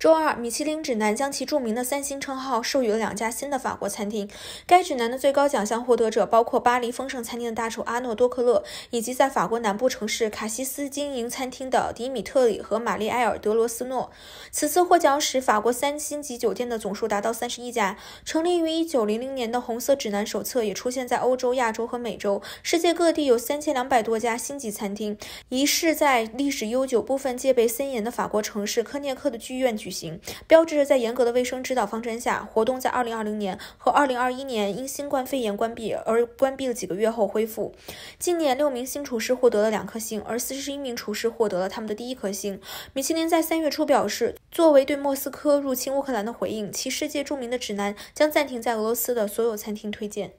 周二，米其林指南将其著名的三星称号授予了两家新的法国餐厅。该指南的最高奖项获得者包括巴黎丰盛餐厅的大厨阿诺多克勒，以及在法国南部城市卡西斯经营餐厅的迪米特里和玛丽埃尔德罗斯诺。此次获奖使法国三星级酒店的总数达到三十一家。成立于一九零零年的红色指南手册也出现在欧洲、亚洲和美洲。世界各地有三千两百多家星级餐厅。仪式在历史悠久、部分戒备森严的法国城市科涅克的剧院举。行，标志着在严格的卫生指导方针下，活动在二零二零年和二零二一年因新冠肺炎关闭而关闭了几个月后恢复。今年六名新厨师获得了两颗星，而四十一名厨师获得了他们的第一颗星。米其林在三月初表示，作为对莫斯科入侵乌克兰的回应，其世界著名的指南将暂停在俄罗斯的所有餐厅推荐。